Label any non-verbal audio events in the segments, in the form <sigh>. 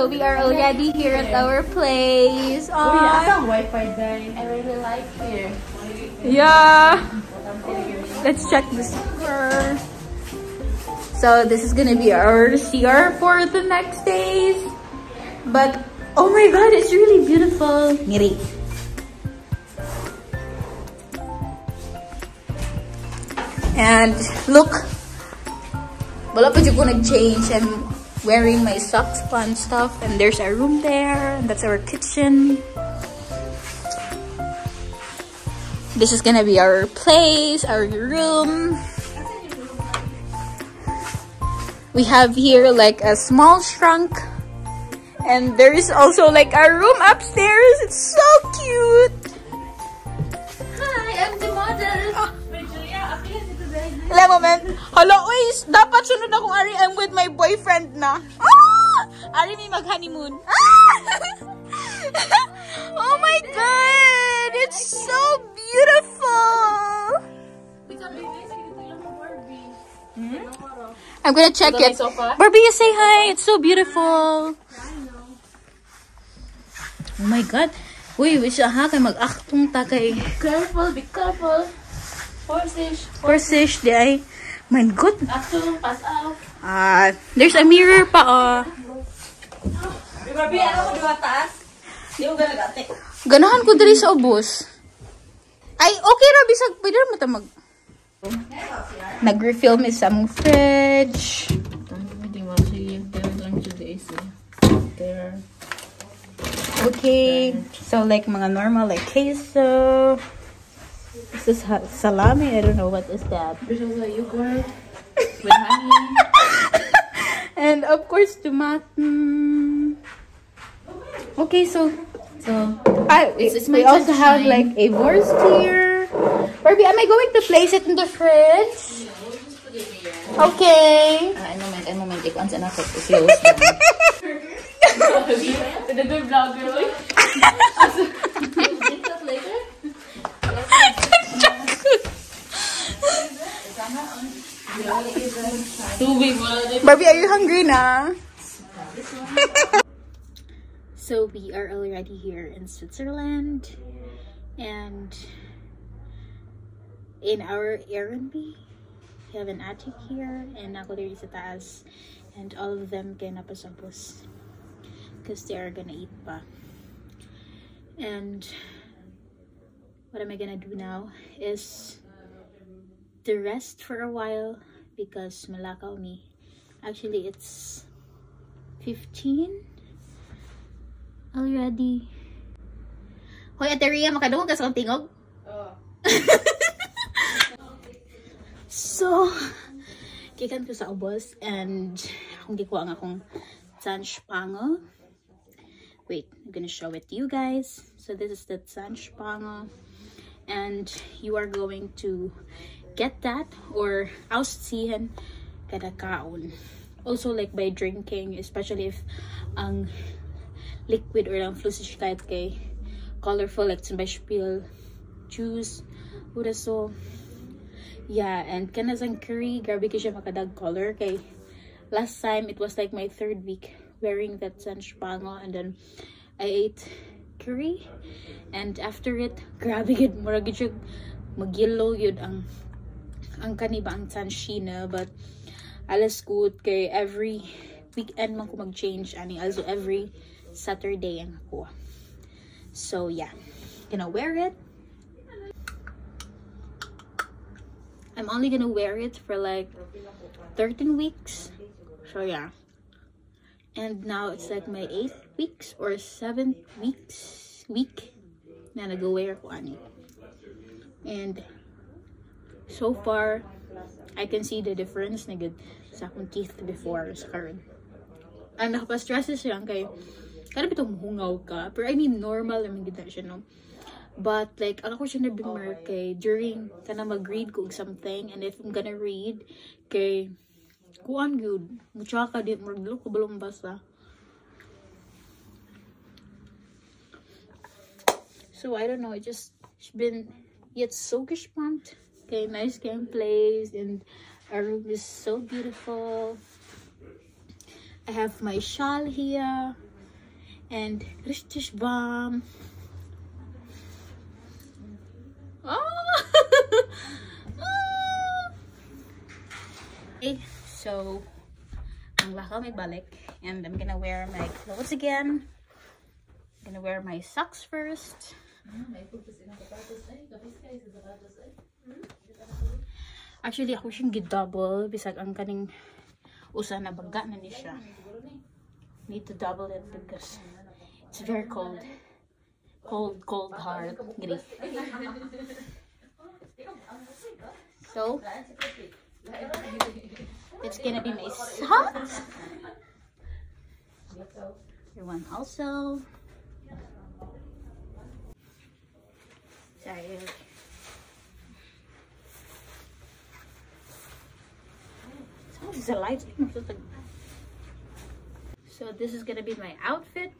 so we are already here at our place. Oh, Aw. Wi-Fi dahil. I really like here. Yeah. Let's check this first. So this is gonna be our CR for the next days. But oh my god, it's really beautiful. Miri. And look, wala pa dyan ko nag-change. I'm wearing my socks and stuff. And there's a room there. And that's our kitchen. This is gonna be our place, our room. We have here like a small trunk. And there is also like a room upstairs. It's so cute. Hi, I'm the model. Ah. Wala moment. Hello, wait. Dapat sunod akong Ari. I'm with my boyfriend na. Ah! Ari, may mag-honeymoon. Ah! <laughs> oh my God! It's so beautiful! I'm gonna check it. Barbie, you say hi. It's so beautiful. Oh my God. Uy, wish ha kay mag-aktong ta kay Careful, be careful. Horsish. Horsish di ay. My God. Pass out. Ah, there's a mirror pa oh. Barbie, ano mo diwa taas? Di ko gana gati. Ganahan ko diri sa ubos. Ay, okay ra bisag pwede mo ta mag Nag-refill me sa mong fridge. Okay. So like mga normal like queso. This is salami. I don't know what is that. There's also yogurt with honey. <laughs> And of course tomato. Okay, so So, I, It's- it's we my also have like a wurst here. Barbie, am I going to place it in the fridge? Okay. ah, ano moment, ano moment. Ikaw, ang sana ko. Close down. The good vlogger. <laughs> Barbie, are you hungry na? <laughs> so we are already here in Switzerland and in our Airbnb we have an attic here and ako there sa and all of them kaya napasabos because they are gonna eat pa and what am I gonna do now is to rest for a while because malakaw me actually it's 15 already Hoy, Ate Rhea, makadungog ka sa kong tingog? so, kikan ko sa ubos and akong gikuha ang akong Zanspango. Wait, I'm gonna show it to you guys. So this is the Zanspango and you are going to get that or austiehen kada kaon. Also like by drinking, especially if ang liquid or ang flüssig kahit kay colorful like zum Beispiel juice oder so. Yeah, and kana sang curry, grabe kay siya makadag color kay last time it was like my third week wearing that Zahnspange and then I ate curry and after it <laughs> grabe gid mura gid siya mag-yellow yun ang ang kaniba ang Sanshina but alas good kay every weekend man ko mag-change ani also every Saturday ang ako. So yeah. Gonna wear it. I'm only gonna wear it for like 13 weeks. So yeah. And now it's like my 8th weeks or 7th weeks week na nag-wear ko ani. And so far I can see the difference na good sa akong teeth before sa karon. Ang nakapa-stress siya kay kada bitong hungaw ka? Pero I mean normal naman gid na siya no? But like ako siya nabimar kay during kana mag-read ko something and if I'm gonna read kay kuan gyud mutya ka di maglo ko balong basa. So I don't know it just it's been yet so gespannt Okay, nice game place and our room is so beautiful. I have my shawl here and British bomb. Oh! <laughs> okay, so ang lakaw may balik and I'm gonna wear my clothes again. I'm gonna wear my socks first. Actually, ako siyang gidouble bisag ang kaning usa na baga na ni siya. Need to double it because it's very cold. Cold, cold hard. Gini. So, it's gonna be my. Your one also. Sorry. Oh, there's a light. So this is gonna be my outfit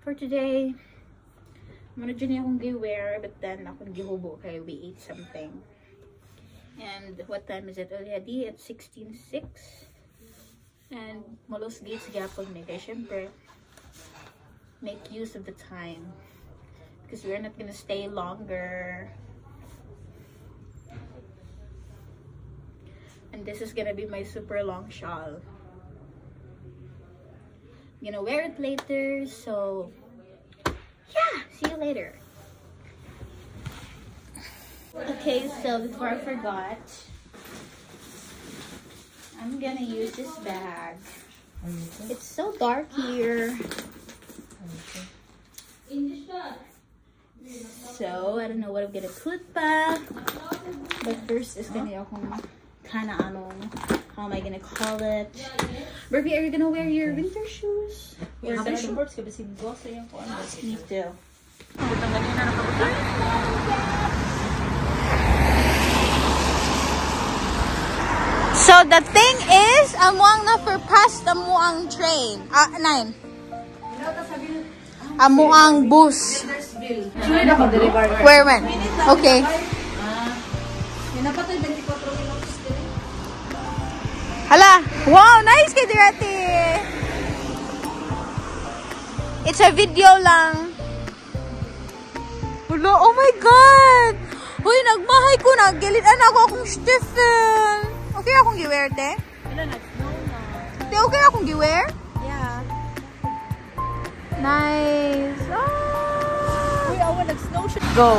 for today. Muna dyan yung akong wear but then ako nagihubo kay we ate something. And what time is it oh, already? At 16.06. And malos gates gapon me. Kaya syempre, make use of the time. Because we're not gonna stay longer. And this is gonna be my super long shawl. I'm gonna wear it later, so yeah, see you later. Okay, so before I forgot, I'm gonna use this bag. It's so dark here. So, I don't know what I'm gonna put back. But first is gonna be akong kinda anong, how am I gonna call it? Ruby, are you gonna wear your winter shoes? Or the shoe? Me too. So the thing is, amuang na surpass amuang train. Ah, nine. Amuang bus. Where when? Okay. Hala! Wow, nice kay Dirati! It's a video lang. Hala, oh my God! Uy, nagmahay ko na. Gilitan ako akong Stephen. Okay akong giwear, te? Te, okay akong giwear? Yeah. Nice. Ah! Uy, awan, nag-snow siya. Go.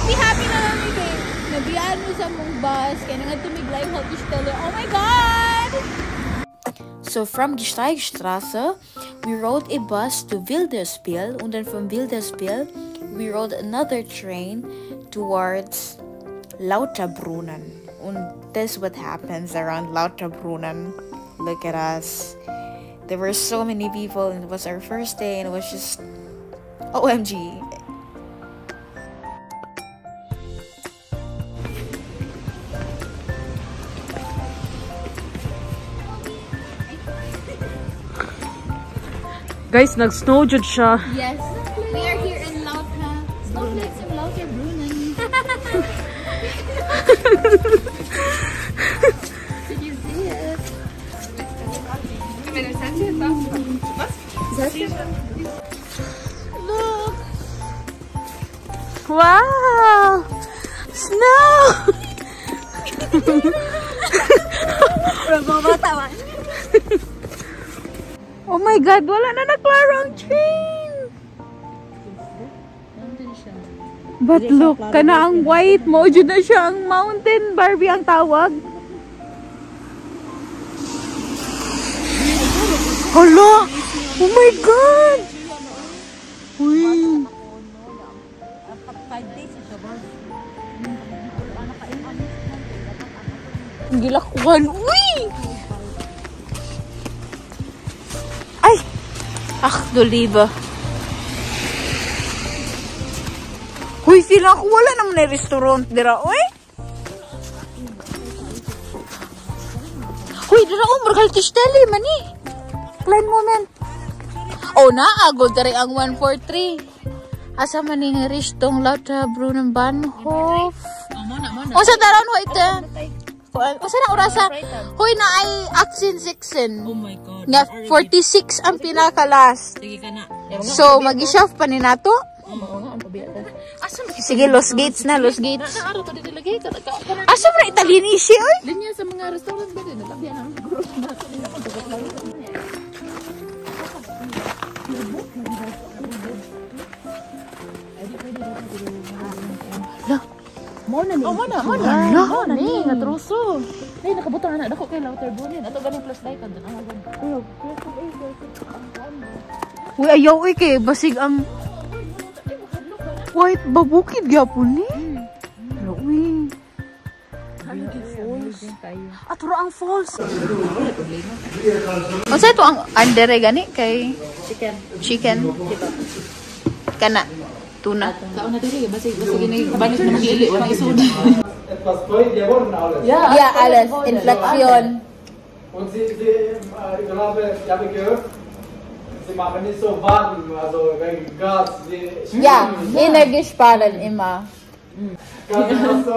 Mag-happy-happy na lang babe. Eh. Nabiyaan mo sa mong bus. Kaya nga tumiglay to it. Oh my God! So from Gsteigstraße, we rode a bus to Wilderswil and then from Wilderswil, we rode another train towards Lauterbrunnen. And this is what happens around Lauterbrunnen. Look at us. There were so many people and it was our first day and it was just OMG. Guys, nag-snow jud siya. Yes, we are here in Lauter. Snowflakes in Lauterbrunnen. Did you see it? Look! Wow! Snow! <laughs> oh my God! Wala na naklaro ang train! But look, kana ang white mo. Diyan na siya ang mountain. Barbie ang tawag. Hala! Oh my God! Uy! Ang Ah, doliba. Uy, sila ako wala naman na restaurant dira, uy. Uy, dira um murag haltish deli man ni. Klein moment. Oh, naagod dari ang 143. Asa man ni nga reach tong Lauterbrunnen Bahnhof. Oh, mo na, mo na. Unsa daron ho ite? Unsa na orasa? Hoy na ay Axin Sixen. Oh my God. Nga 46 ang pinakalas. Sige ka na. So magi-shove pa ni nato. Oh, maunga, ang pabiya. Asa mo? Sige, Los Gates na, Los Gates. Naaro to dito lagi. Ka, ka, ka, Asa man Italianisi oy? Linya sa mga restaurant ba din? Nalabihan ang gross na ito. Mo na ni. Oh, mo na, mo na. Mo na ni, natruso. Ay, nakabutang anak dako kay Lauter Bonin. Ato ganing plus day kan ang agon. Uy, ayaw uy kay basig ang white babukid gyapon ni. Hala, Uy. Aturo ang falls. Unsa ito ang andere gani kay Chicken. chicken? Kana tuna. Kaon na maglili wala alles. Ja, Yeah, alles inflation. Und sie, sie äh, ich glaube, ich habe gehört, sie machen nicht so warm, also wegen Gas. Sie Ja, energiesparen immer.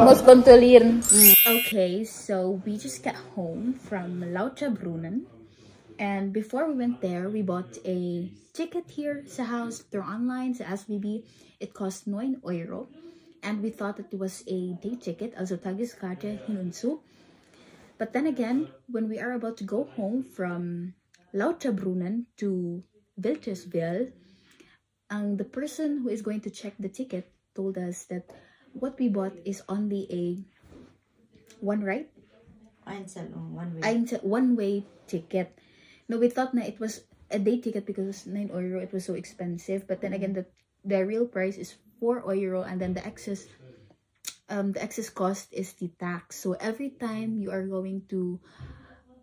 Muss kontrollieren. Okay, so we just got home from Lautra Brunnen. And before we went there, we bought a ticket here sa house through online sa SBB. It cost 9 euro. And we thought that it was a day ticket, also Tagiskarte Hinunsu. But then again, when we are about to go home from Lauterbrunnen to Wilderswil, ang the person who is going to check the ticket told us that what we bought is only a one right one way. one way ticket no we thought na it was a day ticket because 9 euro. It was so expensive. But then again the the real price is 4 euro and then the excess um the excess cost is the tax. So every time you are going to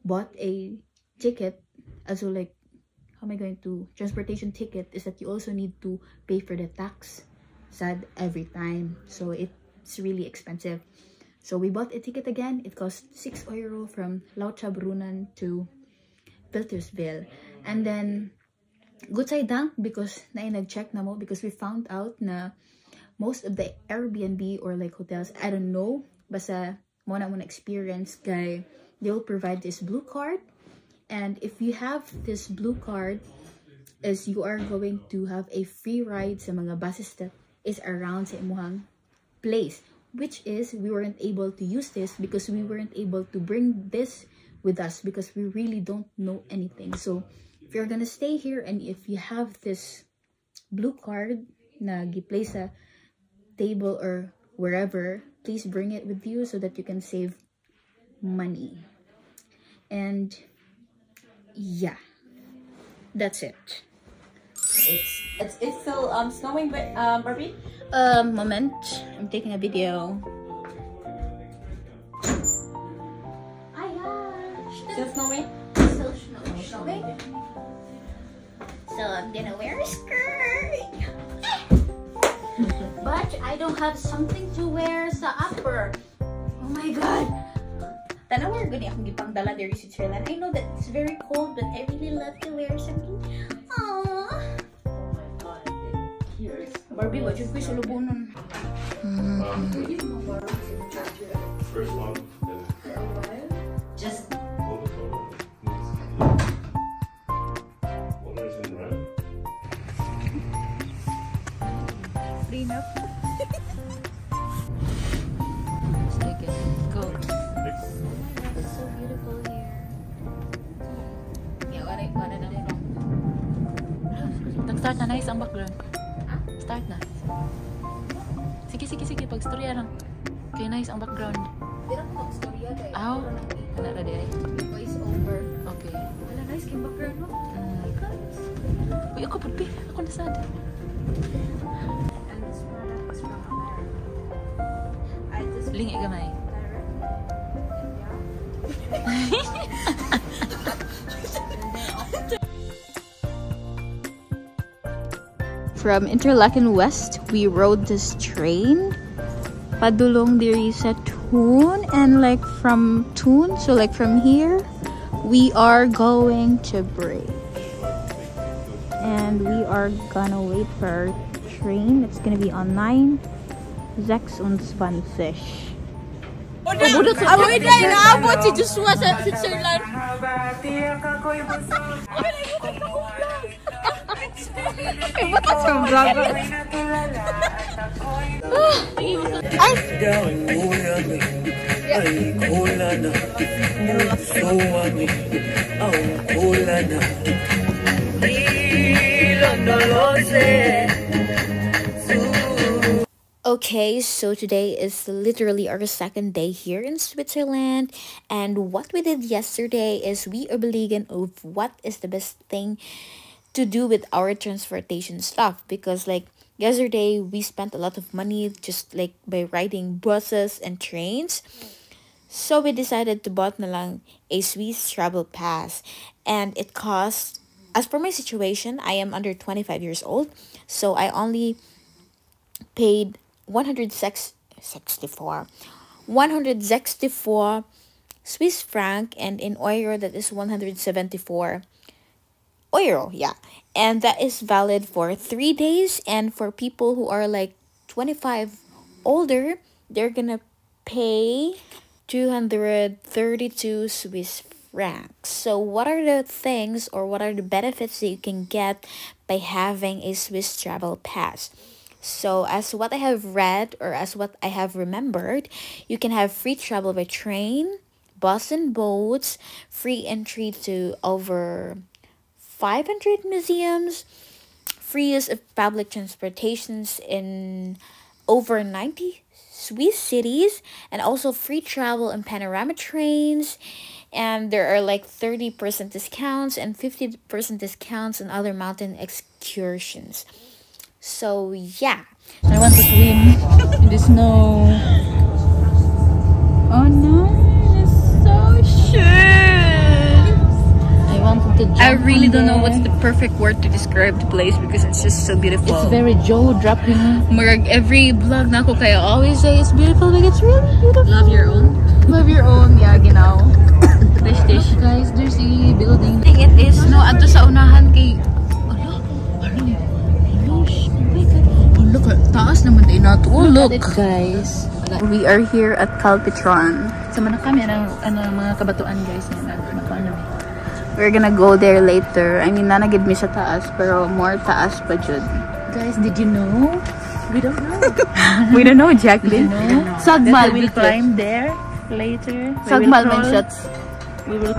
bought a ticket also like how am I going to transportation ticket is that you also need to pay for the tax sad every time. So it's really expensive. So we bought a ticket again. It cost 6 euro from Lauterbrunnen to Wilderswil and then good side dank because na nag-check na mo because we found out na most of the Airbnb or like hotels I don't know basta mo na mo experience kay they will provide this blue card. And if you have this blue card is you are going to have a free ride sa mga buses that is around sa imuhang place which is we weren't able to use this because we weren't able to bring this with us because we really don't know anything. So if you're gonna stay here and if you have this blue card na giplay sa table or wherever please bring it with you so that you can save money. And yeah. That's it. It's, it's, it's still um, snowing, but um, Barbie? um moment. I'm taking a video Still snowing? so snowing so i'm gonna wear a skirt <laughs> but i don't have something to wear sa upper oh my god Tanawa gani akong gipangdala diri sa Switzerland. I know that it's very cold, but I really love to wear something. Aww. Oh my God. Here's Barbie, what should we sulubunon? First one, From Interlaken West, we rode this train. Padulong diri sa Thun and like from Thun, so like from here, we are going to break. And we are gonna wait for our train. It's gonna be on 9. 26. Amoy na. Okay, so today is literally our second day here in Switzerland. And what we did yesterday is we obligated of what is the best thing to do with our transportation stuff. Because like yesterday we spent a lot of money just like by riding buses and trains. So we decided to bought na lang a Swiss travel pass. And it cost, as for my situation, I am under 25 years old. So I only paid 164 164 Swiss franc and in euro that is 174 euro yeah. And that is valid for three days. And for people who are like 25 older they're gonna pay 232 Swiss francs. So what are the things or what are the benefits that you can get by having a Swiss travel pass? So, as what I have read or as what I have remembered, you can have free travel by train, bus and boats, free entry to over 500 museums, free use of public transportations in over 90 Swiss cities, and also free travel in panorama trains. And there are like 30% discounts and 50% discounts on other mountain excursions. So yeah. I want to swim in the snow. Oh no, I to really on don't know what's the perfect word to describe the place because it's just so beautiful. It's very jaw-dropping. Murag, every vlog na ako kaya always say it's beautiful like it's really beautiful. Love your own. Love your own, yeah, genau. <coughs> Dish, dish. Look guys, there's a building. it is no ato sa unahan kay Oh, look at taas naman din nato. Oh, look. Look at it guys. We are here at Calpitron. Sama na kami ng ano, mga kabatuan guys. Ano, ano, We're gonna go there later. I mean, nanagid mi sa taas, pero more taas pa jud. Guys, did you know? We don't know. <laughs> We don't know, Jacqueline. know? Sagmal, we will climb there later. We Sagmal man shots. We will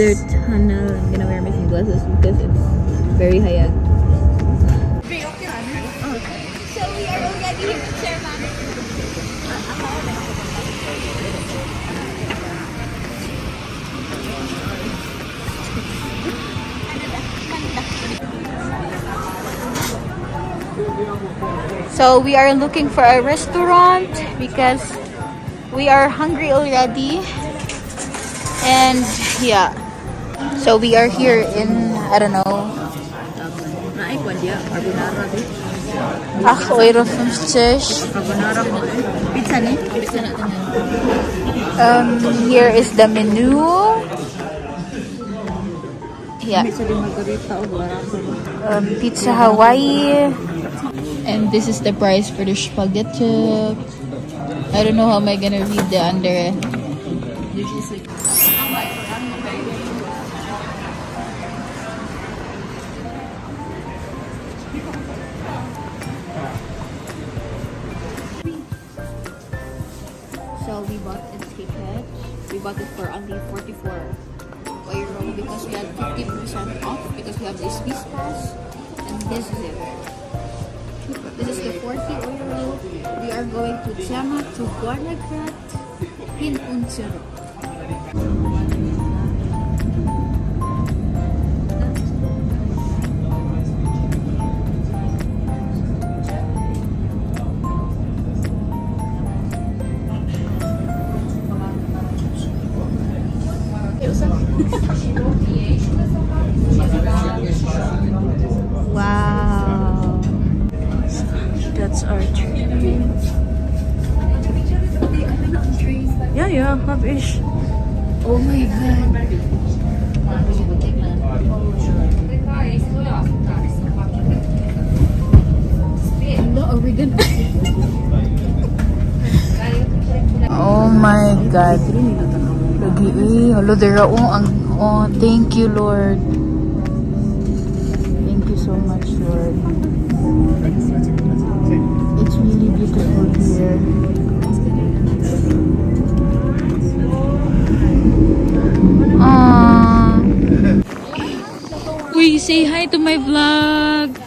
another tunnel. I'm gonna wear my sunglasses because it's very hayag. So So we are looking for a restaurant because we are hungry already. And yeah. So we are here in I don't know. Ach, euro 50. Pizza. Um, here is the menu. Yeah. Um, pizza Hawaii. And this is the price for the spaghetti. I don't know how am I gonna read the under. This Bought it for only 44 euro because we had 50% off because we have the Swiss pass. And this is it. This is the 40 euro. We are going to Chama to Gornergrat in Unsuro. Oh, ang oh, thank you Lord. Thank you so much Lord. It's really beautiful here. Aww. Uy, say hi to my vlog.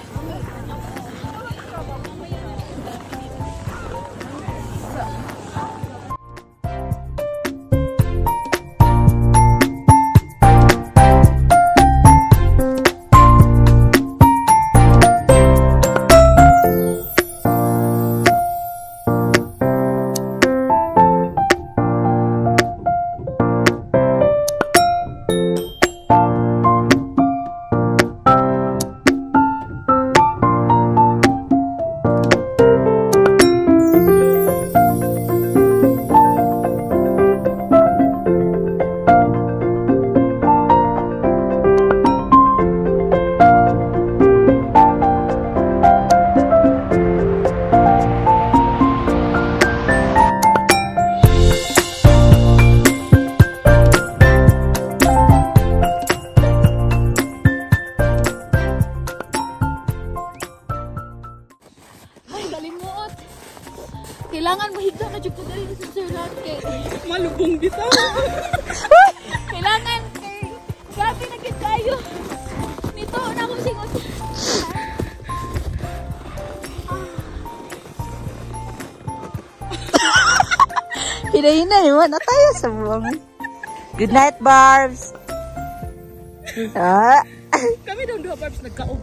Na tayo sa buwang. Good night, Barbs. Ah, Kami daw duha Barbs nagkaog.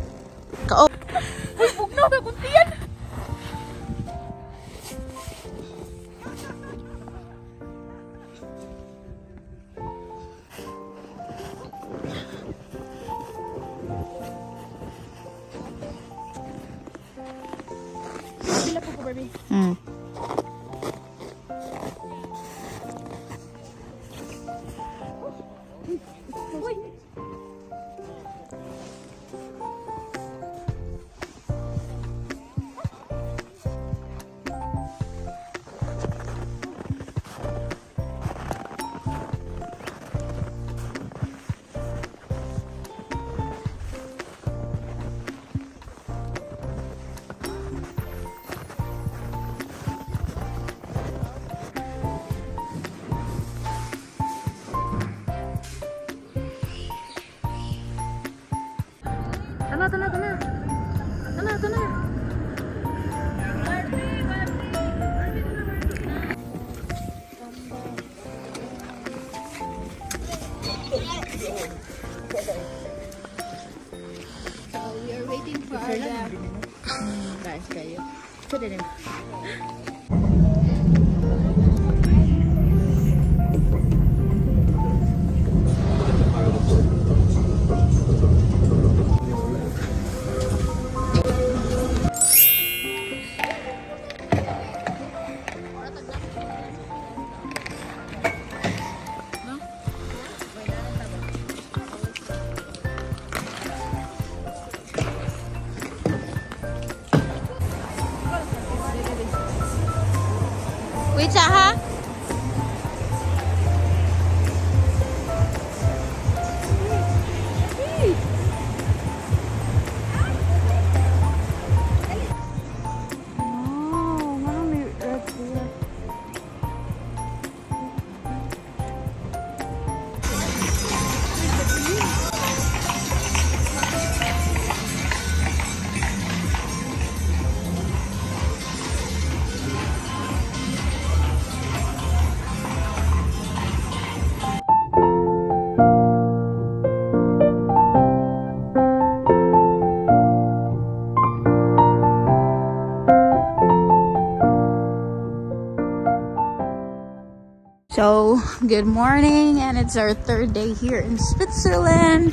So, good morning and it's our third day here in Switzerland.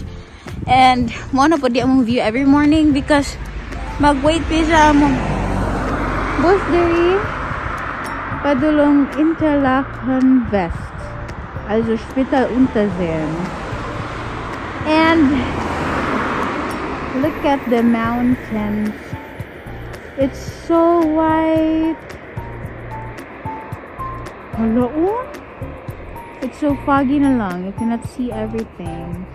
And mo na po di among view every morning because mag-wait pa sa among bus diri padulong Interlaken West. Also Spital Unterseen. And look at the mountains. It's so white. Hello? It's so foggy na lang. You cannot see everything.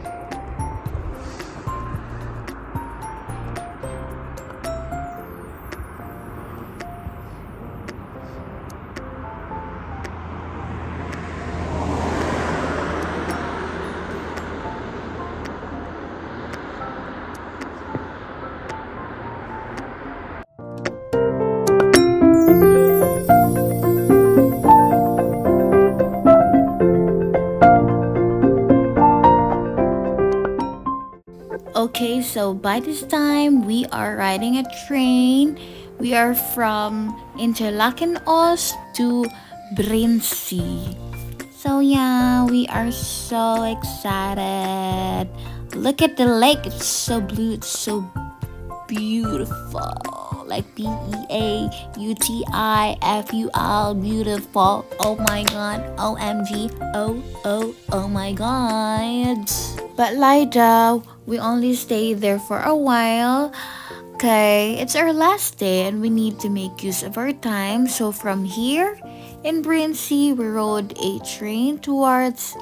Okay, so by this time we are riding a train. We are from Interlaken Ost to Brinsea. So yeah, we are so excited. Look at the lake, it's so blue, it's so beautiful. Like B E A U T I F U L, beautiful. Oh my god, OMG, oh, oh, oh my god. But Lida, we only stayed there for a while. Okay, it's our last day and we need to make use of our time. So from here in Brinsea, we rode a train towards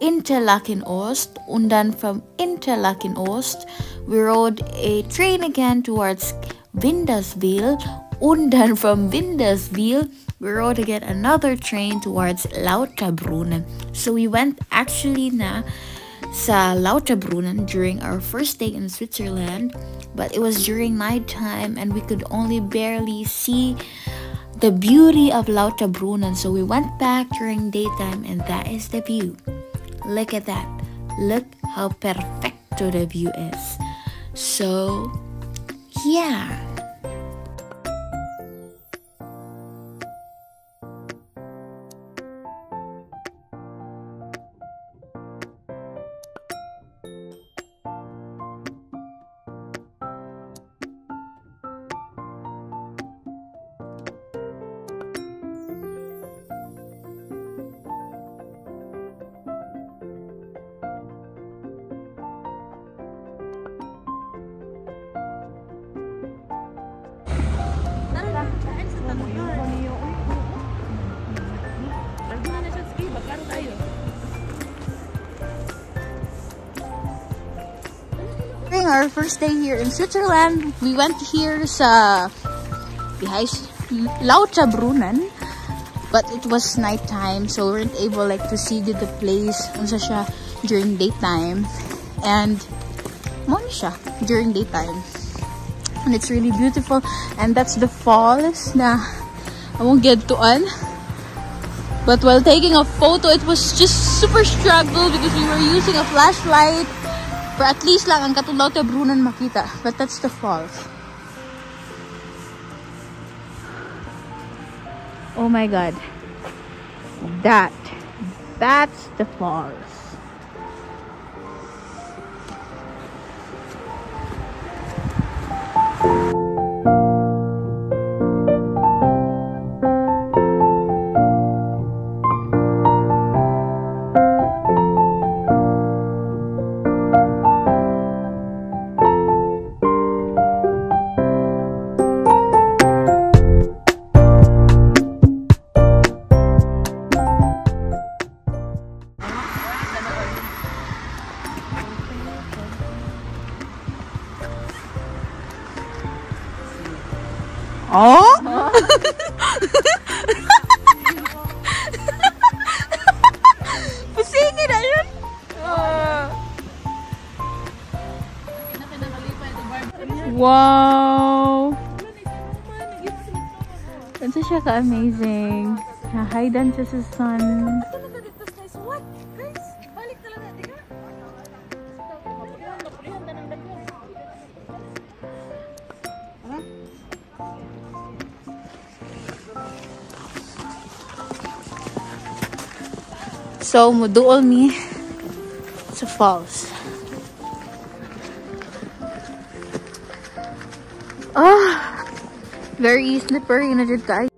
Interlaken Ost. And then from Interlaken Ost, we rode a train again towards Winterswil. And then from Winterswil, we rode again another train towards Lauterbrunnen. So we went actually na sa Lauterbrunnen during our first day in Switzerland, but it was during night time and we could only barely see the beauty of Lauterbrunnen. So we went back during daytime and that is the view. Look at that. Look how perfecto the view is. So, yeah. First day here in Switzerland, we went here sa behind Lauterbrunnen, but it was nighttime, so we weren't able like to see the place unsa siya during daytime, and mo siya during daytime, and it's really beautiful, and that's the falls na I won't get to on. But while taking a photo, it was just super struggle because we were using a flashlight Pero at least lang, ang katulaw te brunan makita. But that's the falls. Oh my god. That. That's the falls. Ito siya ka-amazing. Na-hidean siya sa sun. So, muduol mi sa falls. Ah! Very slippery na dyan guys.